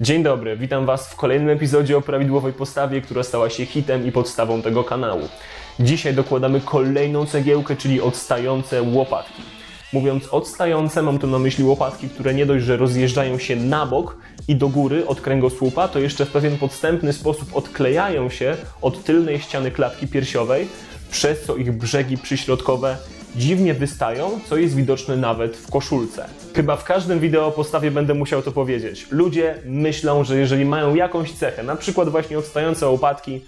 Dzień dobry, witam Was w kolejnym epizodzie o prawidłowej postawie, która stała się hitem i podstawą tego kanału. Dzisiaj dokładamy kolejną cegiełkę, czyli odstające łopatki. Mówiąc odstające, mam tu na myśli łopatki, które nie dość, że rozjeżdżają się na bok i do góry od kręgosłupa, to jeszcze w pewien podstępny sposób odklejają się od tylnej ściany klatki piersiowej, przez co ich brzegi przyśrodkowe dziwnie wystają, co jest widoczne nawet w koszulce. Chyba w każdym wideo postawie będę musiał to powiedzieć. Ludzie myślą, że jeżeli mają jakąś cechę, na przykład właśnie odstające łopatki,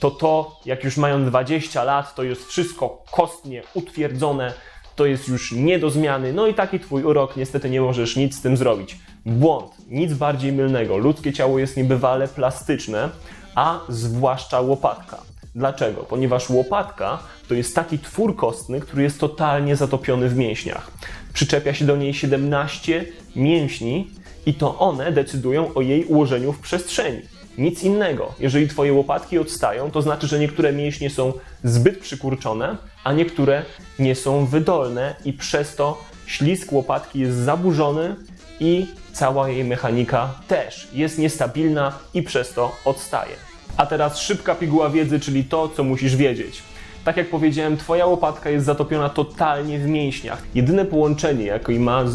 to to, jak już mają 20 lat, to jest wszystko kostnie utwierdzone, to jest już nie do zmiany, no i taki twój urok, niestety nie możesz nic z tym zrobić. Błąd, nic bardziej mylnego. Ludzkie ciało jest niebywale plastyczne, a zwłaszcza łopatka. Dlaczego? Ponieważ łopatka to jest taki twór kostny, który jest totalnie zatopiony w mięśniach. Przyczepia się do niej 17 mięśni i to one decydują o jej ułożeniu w przestrzeni. Nic innego. Jeżeli Twoje łopatki odstają, to znaczy, że niektóre mięśnie są zbyt przykurczone, a niektóre nie są wydolne i przez to ślizg łopatki jest zaburzony i cała jej mechanika też jest niestabilna i przez to odstaje. A teraz szybka piguła wiedzy, czyli to, co musisz wiedzieć. Tak jak powiedziałem, Twoja łopatka jest zatopiona totalnie w mięśniach. Jedyne połączenie,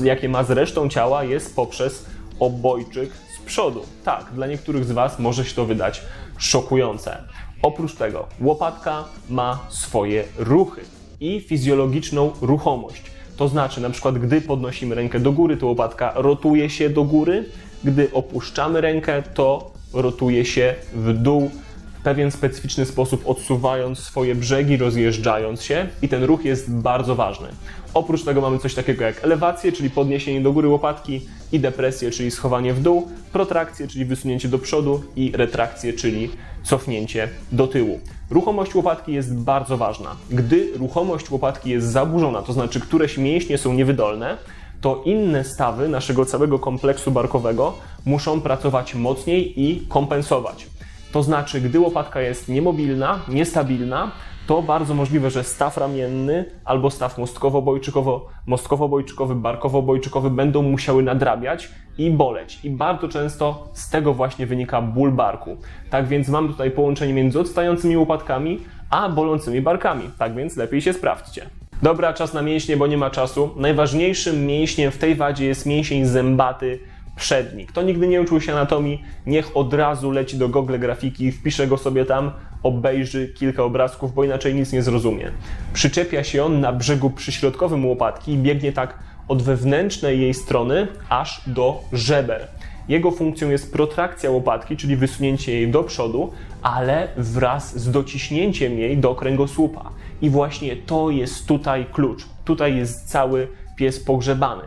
jakie ma, z resztą ciała, jest poprzez obojczyk z przodu. Tak, dla niektórych z Was może się to wydać szokujące. Oprócz tego, łopatka ma swoje ruchy i fizjologiczną ruchomość. To znaczy, na przykład, gdy podnosimy rękę do góry, to łopatka rotuje się do góry, gdy opuszczamy rękę, to rotuje się w dół w pewien specyficzny sposób, odsuwając swoje brzegi, rozjeżdżając się, i ten ruch jest bardzo ważny. Oprócz tego mamy coś takiego jak elewację, czyli podniesienie do góry łopatki, i depresję, czyli schowanie w dół, protrakcję, czyli wysunięcie do przodu, i retrakcję, czyli cofnięcie do tyłu. Ruchomość łopatki jest bardzo ważna. Gdy ruchomość łopatki jest zaburzona, to znaczy któreś mięśnie są niewydolne, to inne stawy naszego całego kompleksu barkowego muszą pracować mocniej i kompensować. To znaczy, gdy łopatka jest niemobilna, niestabilna, to bardzo możliwe, że staw ramienny albo staw mostkowo-bojczykowo, mostkowo-bojczykowy, barkowo-bojczykowy będą musiały nadrabiać i boleć. I bardzo często z tego właśnie wynika ból barku. Tak więc mamy tutaj połączenie między odstającymi łopatkami a bolącymi barkami. Tak więc lepiej się sprawdźcie. Dobra, czas na mięśnie, bo nie ma czasu. Najważniejszym mięśniem w tej wadzie jest mięsień zębaty przedni. Kto nigdy nie uczył się anatomii, niech od razu leci do Google grafiki, wpisze go sobie tam, obejrzy kilka obrazków, bo inaczej nic nie zrozumie. Przyczepia się on na brzegu przyśrodkowym łopatki i biegnie tak od wewnętrznej jej strony aż do żeber. Jego funkcją jest protrakcja łopatki, czyli wysunięcie jej do przodu, ale wraz z dociśnięciem jej do kręgosłupa. I właśnie to jest tutaj klucz. Tutaj jest cały pies pogrzebany,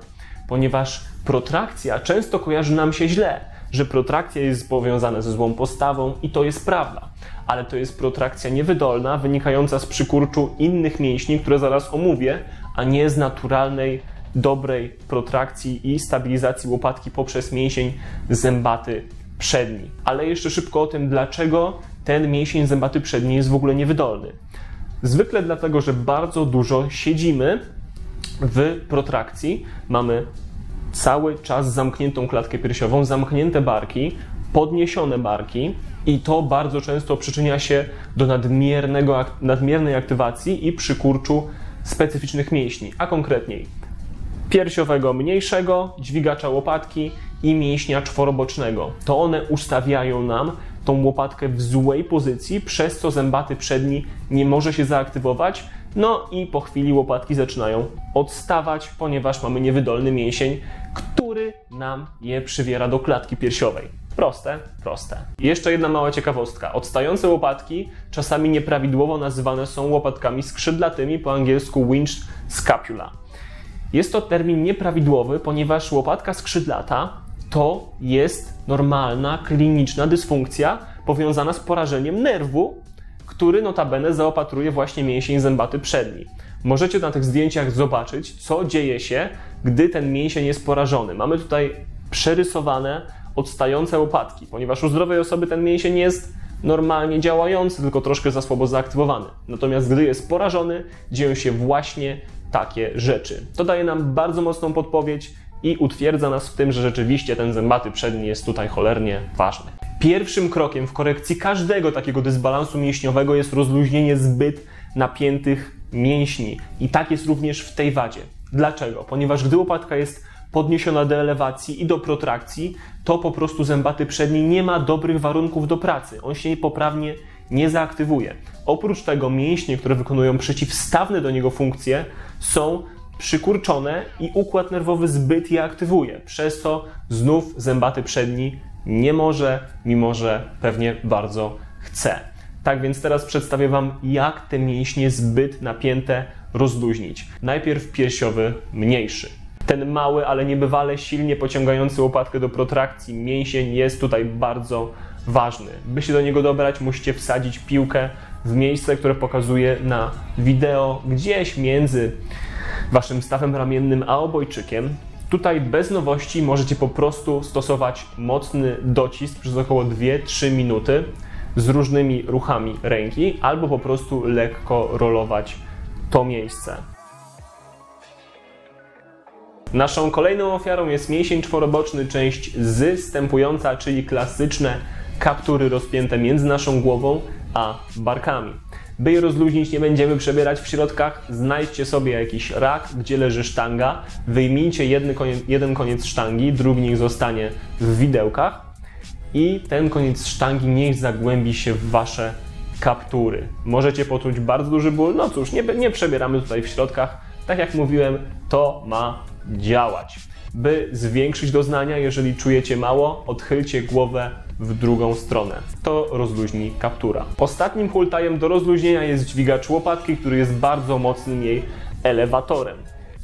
ponieważ protrakcja często kojarzy nam się źle, że protrakcja jest powiązana ze złą postawą i to jest prawda. Ale to jest protrakcja niewydolna, wynikająca z przykurczu innych mięśni, które zaraz omówię, a nie z naturalnej, dobrej protrakcji i stabilizacji łopatki poprzez mięsień zębaty przedni. Ale jeszcze szybko o tym, dlaczego ten mięsień zębaty przedni jest w ogóle niewydolny. Zwykle dlatego, że bardzo dużo siedzimy w protrakcji. Mamy cały czas zamkniętą klatkę piersiową, zamknięte barki, podniesione barki i to bardzo często przyczynia się do nadmiernego, nadmiernej aktywacji i przykurczu specyficznych mięśni, a konkretniej piersiowego mniejszego, dźwigacza łopatki i mięśnia czworobocznego. To one ustawiają nam tą łopatkę w złej pozycji, przez co zębaty przedni nie może się zaaktywować, no i po chwili łopatki zaczynają odstawać, ponieważ mamy niewydolny mięsień, który nam je przywiera do klatki piersiowej. Proste, proste. Jeszcze jedna mała ciekawostka. Odstające łopatki czasami nieprawidłowo nazywane są łopatkami skrzydlatymi, po angielsku winched scapula. Jest to termin nieprawidłowy, ponieważ łopatka skrzydlata to jest normalna, kliniczna dysfunkcja powiązana z porażeniem nerwu, który notabene zaopatruje właśnie mięsień zębaty przedni. Możecie na tych zdjęciach zobaczyć, co dzieje się, gdy ten mięsień jest porażony. Mamy tutaj przerysowane, odstające łopatki, ponieważ u zdrowej osoby ten mięsień jest normalnie działający, tylko troszkę za słabo zaaktywowany. Natomiast gdy jest porażony, dzieją się właśnie takie rzeczy. To daje nam bardzo mocną podpowiedź, i utwierdza nas w tym, że rzeczywiście ten zębaty przedni jest tutaj cholernie ważny. Pierwszym krokiem w korekcji każdego takiego dysbalansu mięśniowego jest rozluźnienie zbyt napiętych mięśni. I tak jest również w tej wadzie. Dlaczego? Ponieważ gdy łopatka jest podniesiona do elewacji i do protrakcji, to po prostu zębaty przedni nie ma dobrych warunków do pracy. On się poprawnie nie zaaktywuje. Oprócz tego mięśnie, które wykonują przeciwstawne do niego funkcje, są przykurczone i układ nerwowy zbyt je aktywuje. Przez to znów zębaty przedni nie może, mimo że pewnie bardzo chce. Tak więc teraz przedstawię Wam, jak te mięśnie zbyt napięte rozluźnić. Najpierw piersiowy mniejszy. Ten mały, ale niebywale silnie pociągający łopatkę do protrakcji mięsień jest tutaj bardzo ważny. By się do niego dobrać, musicie wsadzić piłkę w miejsce, które pokazuję na wideo, gdzieś między Waszym stawem ramiennym a obojczykiem. Tutaj bez nowości możecie po prostu stosować mocny docisk przez około 2-3 minuty z różnymi ruchami ręki, albo po prostu lekko rolować to miejsce. Naszą kolejną ofiarą jest mięsień czworoboczny, część zstępująca, czyli klasyczne kaptury rozpięte między naszą głową a barkami. By je rozluźnić, nie będziemy przebierać w środkach. Znajdźcie sobie jakiś rak, gdzie leży sztanga. Wyjmijcie jeden koniec, jeden koniec sztangi, drugi niech zostanie w widełkach. I ten koniec sztangi niech zagłębi się w wasze kaptury. Możecie poczuć bardzo duży ból. No cóż, nie, nie przebieramy tutaj w środkach. Tak jak mówiłem, to ma działać. By zwiększyć doznania, jeżeli czujecie mało, odchylcie głowę w drugą stronę. To rozluźni kaptura. Ostatnim hultajem do rozluźnienia jest dźwigacz łopatki, który jest bardzo mocnym jej elewatorem.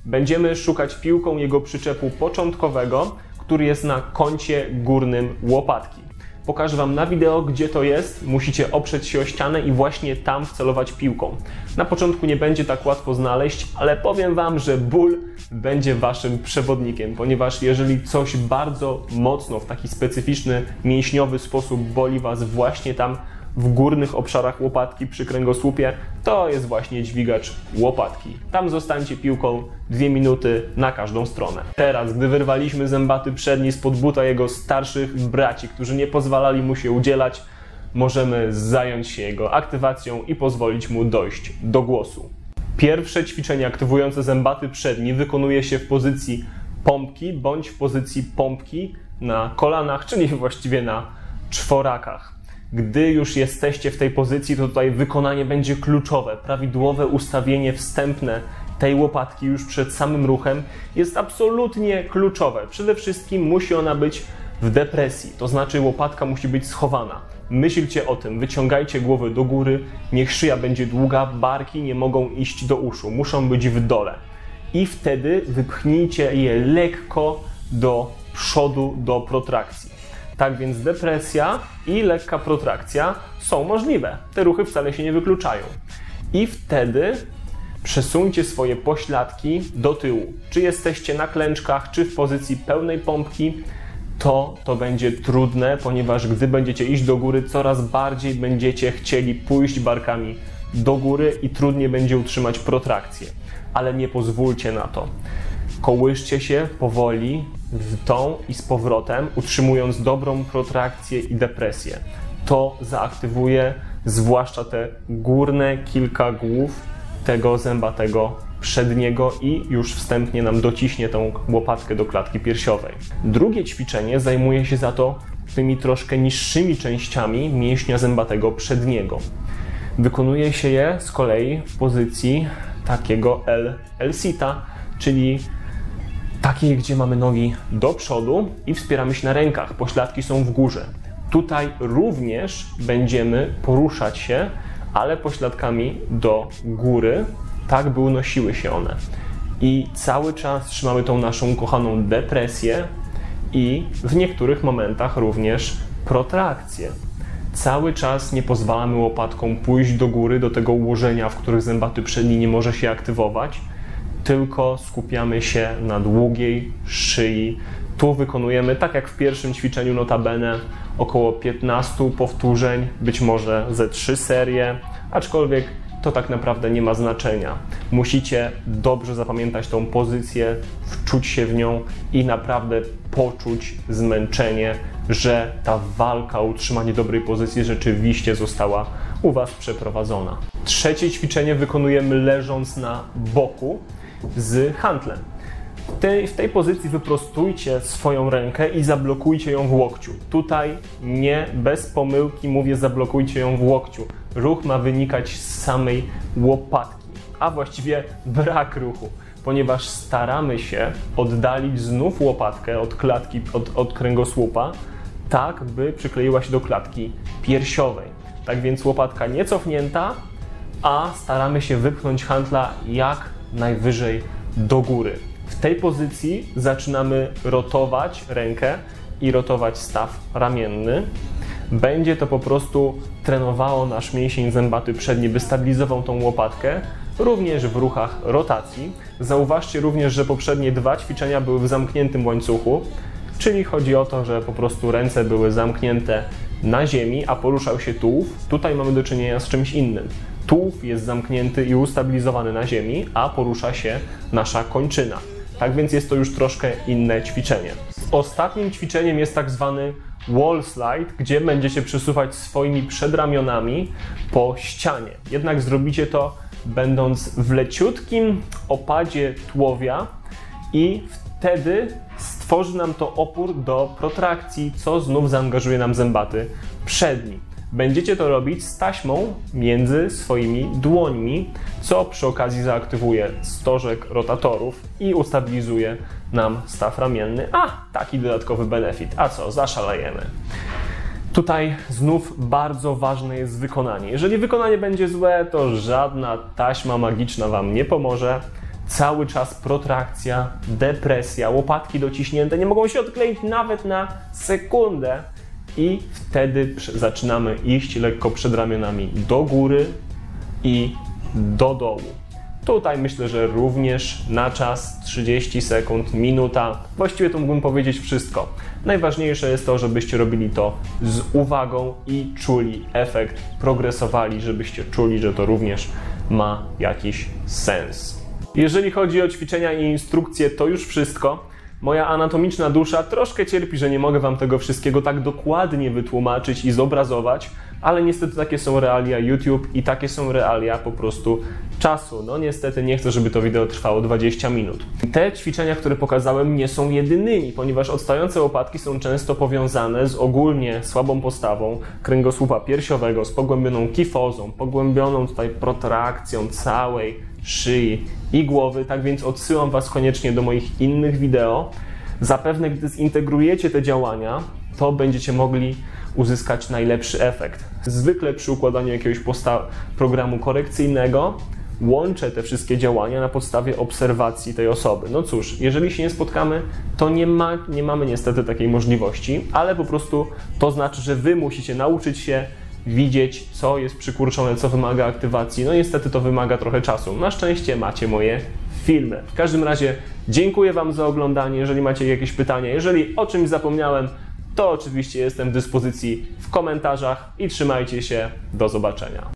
Będziemy szukać piłką jego przyczepu początkowego, który jest na kącie górnym łopatki. Pokażę Wam na wideo, gdzie to jest. Musicie oprzeć się o ścianę i właśnie tam wcelować piłką. Na początku nie będzie tak łatwo znaleźć, ale powiem Wam, że ból będzie Waszym przewodnikiem, ponieważ jeżeli coś bardzo mocno w taki specyficzny, mięśniowy sposób boli Was właśnie tam w górnych obszarach łopatki przy kręgosłupie, to jest właśnie dźwigacz łopatki. Tam zostańcie piłką dwie minuty na każdą stronę. Teraz, gdy wyrwaliśmy zębaty przedni spod buta jego starszych braci, którzy nie pozwalali mu się udzielać, możemy zająć się jego aktywacją i pozwolić mu dojść do głosu. Pierwsze ćwiczenie aktywujące zębaty przedni wykonuje się w pozycji pompki bądź w pozycji pompki na kolanach, czyli właściwie na czworakach. Gdy już jesteście w tej pozycji, to tutaj wykonanie będzie kluczowe. Prawidłowe ustawienie wstępne tej łopatki już przed samym ruchem jest absolutnie kluczowe. Przede wszystkim musi ona być w depresji, to znaczy łopatka musi być schowana. Myślcie o tym, wyciągajcie głowy do góry, niech szyja będzie długa, barki nie mogą iść do uszu, muszą być w dole. I wtedy wypchnijcie je lekko do przodu, do protrakcji. Tak więc depresja i lekka protrakcja są możliwe. Te ruchy wcale się nie wykluczają. I wtedy przesuńcie swoje pośladki do tyłu. Czy jesteście na klęczkach, czy w pozycji pełnej pompki, to to będzie trudne, ponieważ gdy będziecie iść do góry, coraz bardziej będziecie chcieli pójść barkami do góry i trudniej będzie utrzymać protrakcję. Ale nie pozwólcie na to. Kołyszcie się powoli w tą i z powrotem, utrzymując dobrą protrakcję i depresję. To zaaktywuje zwłaszcza te górne kilka głów tego zębatego przedniego i już wstępnie nam dociśnie tą łopatkę do klatki piersiowej. Drugie ćwiczenie zajmuje się za to tymi troszkę niższymi częściami mięśnia zębatego przedniego. Wykonuje się je z kolei w pozycji takiego L-sita, czyli takiej, gdzie mamy nogi do przodu i wspieramy się na rękach, pośladki są w górze. Tutaj również będziemy poruszać się, ale pośladkami do góry, tak by unosiły się one. I cały czas trzymamy tą naszą kochaną depresję i w niektórych momentach również protrakcję. Cały czas nie pozwalamy łopatką pójść do góry, do tego ułożenia, w których zębaty przedni nie może się aktywować, tylko skupiamy się na długiej szyi. Tu wykonujemy, tak jak w pierwszym ćwiczeniu notabene, około 15 powtórzeń, być może ze 3 serie, aczkolwiek to tak naprawdę nie ma znaczenia. Musicie dobrze zapamiętać tą pozycję, wczuć się w nią i naprawdę poczuć zmęczenie, że ta walka o utrzymanie dobrej pozycji rzeczywiście została u Was przeprowadzona. Trzecie ćwiczenie wykonujemy leżąc na boku z handlem. W tej, w tej pozycji wyprostujcie swoją rękę i zablokujcie ją w łokciu. Tutaj nie bez pomyłki mówię zablokujcie ją w łokciu. Ruch ma wynikać z samej łopatki, a właściwie brak ruchu, ponieważ staramy się oddalić znów łopatkę od klatki, od, od kręgosłupa, tak by przykleiła się do klatki piersiowej. Tak więc łopatka nie cofnięta, a staramy się wypchnąć handla jak najwyżej do góry. W tej pozycji zaczynamy rotować rękę i rotować staw ramienny. Będzie to po prostu trenowało nasz mięsień zębaty przedni, by stabilizował tą łopatkę, również w ruchach rotacji. Zauważcie również, że poprzednie dwa ćwiczenia były w zamkniętym łańcuchu, czyli chodzi o to, że po prostu ręce były zamknięte na ziemi, a poruszał się tułów. Tutaj mamy do czynienia z czymś innym. Tułów jest zamknięty i ustabilizowany na ziemi, a porusza się nasza kończyna. Tak więc jest to już troszkę inne ćwiczenie. Ostatnim ćwiczeniem jest tak zwany wall slide, gdzie będziecie przesuwać swoimi przedramionami po ścianie. Jednak zrobicie to będąc w leciutkim opadzie tułowia i wtedy stworzy nam to opór do protrakcji, co znów zaangażuje nam zębaty przedni. Będziecie to robić z taśmą między swoimi dłońmi, co przy okazji zaaktywuje stożek rotatorów i ustabilizuje nam staw ramienny. A, taki dodatkowy benefit. A co, zaszalejemy. Tutaj znów bardzo ważne jest wykonanie. Jeżeli wykonanie będzie złe, to żadna taśma magiczna Wam nie pomoże. Cały czas protrakcja, depresja, łopatki dociśnięte nie mogą się odkleić nawet na sekundę i wtedy zaczynamy iść lekko przed ramionami do góry i do dołu. Tutaj myślę, że również na czas 30 sekund, minuta. Właściwie to mógłbym powiedzieć wszystko. Najważniejsze jest to, żebyście robili to z uwagą i czuli efekt, progresowali, żebyście czuli, że to również ma jakiś sens. Jeżeli chodzi o ćwiczenia i instrukcje, to już wszystko. Moja anatomiczna dusza troszkę cierpi, że nie mogę Wam tego wszystkiego tak dokładnie wytłumaczyć i zobrazować, ale niestety takie są realia YouTube i takie są realia po prostu czasu. No niestety nie chcę, żeby to wideo trwało 20 minut. Te ćwiczenia, które pokazałem, nie są jedynymi, ponieważ odstające łopatki są często powiązane z ogólnie słabą postawą kręgosłupa piersiowego, z pogłębioną kifozą, pogłębioną tutaj protrakcją całej szyi i głowy, tak więc odsyłam Was koniecznie do moich innych wideo. Zapewne, gdy zintegrujecie te działania, to będziecie mogli uzyskać najlepszy efekt. Zwykle przy układaniu jakiegoś programu korekcyjnego łączę te wszystkie działania na podstawie obserwacji tej osoby. No cóż, jeżeli się nie spotkamy, to nie, ma, nie mamy niestety takiej możliwości, ale po prostu to znaczy, że Wy musicie nauczyć się widzieć, co jest przykurczone, co wymaga aktywacji. No niestety to wymaga trochę czasu. Na szczęście macie moje filmy. W każdym razie dziękuję Wam za oglądanie. Jeżeli macie jakieś pytania, jeżeli o czymś zapomniałem, to oczywiście jestem w dyspozycji w komentarzach i trzymajcie się. Do zobaczenia.